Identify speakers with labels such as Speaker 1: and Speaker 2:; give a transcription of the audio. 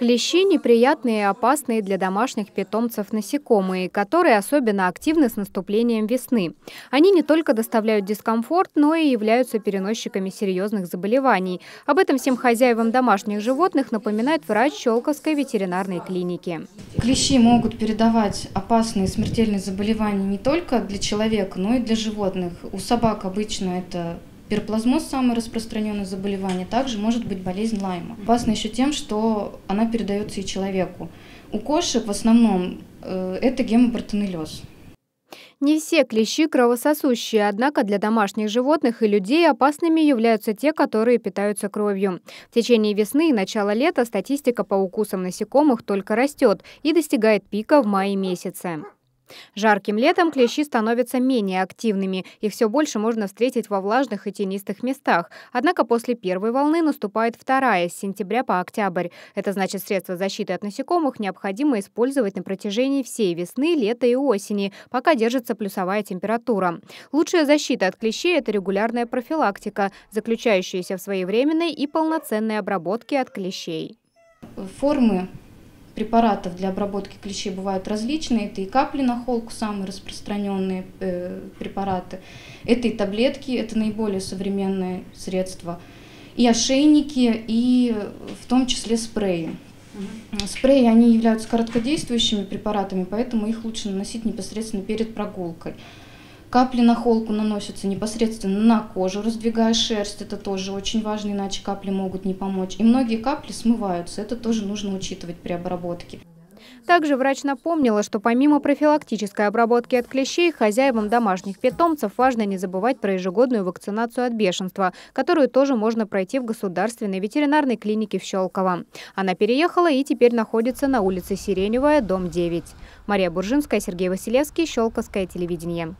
Speaker 1: Клещи – неприятные и опасные для домашних питомцев насекомые, которые особенно активны с наступлением весны. Они не только доставляют дискомфорт, но и являются переносчиками серьезных заболеваний. Об этом всем хозяевам домашних животных напоминает врач Щелковской ветеринарной клиники.
Speaker 2: Клещи могут передавать опасные смертельные заболевания не только для человека, но и для животных. У собак обычно это Пироплазмоз – самое распространенное заболевание. Также может быть болезнь Лайма. Опасно еще тем, что она передается и человеку. У кошек в основном э, это гемобартонеллез.
Speaker 1: Не все клещи кровососущие, однако для домашних животных и людей опасными являются те, которые питаются кровью. В течение весны и начала лета статистика по укусам насекомых только растет и достигает пика в мае месяце. Жарким летом клещи становятся менее активными, их все больше можно встретить во влажных и тенистых местах. Однако после первой волны наступает вторая, с сентября по октябрь. Это значит, средства защиты от насекомых необходимо использовать на протяжении всей весны, лета и осени, пока держится плюсовая температура. Лучшая защита от клещей – это регулярная профилактика, заключающаяся в своевременной и полноценной обработке от клещей.
Speaker 2: Формы препаратов для обработки клещей бывают различные. Это и капли на холку, самые распространенные э, препараты. Это и таблетки, это наиболее современные средства. И ошейники, и в том числе спреи. Угу. Спреи, они являются короткодействующими препаратами, поэтому их лучше наносить непосредственно перед прогулкой. Капли на холку наносятся непосредственно на кожу, раздвигая шерсть. Это тоже очень важно, иначе капли могут не помочь. И многие капли смываются. Это тоже нужно учитывать при обработке.
Speaker 1: Также врач напомнила, что помимо профилактической обработки от клещей, хозяевам домашних питомцев важно не забывать про ежегодную вакцинацию от бешенства, которую тоже можно пройти в государственной ветеринарной клинике в Щелково. Она переехала и теперь находится на улице Сиреневая, дом 9. Мария Буржинская, Сергей Василевский, Щелковское телевидение.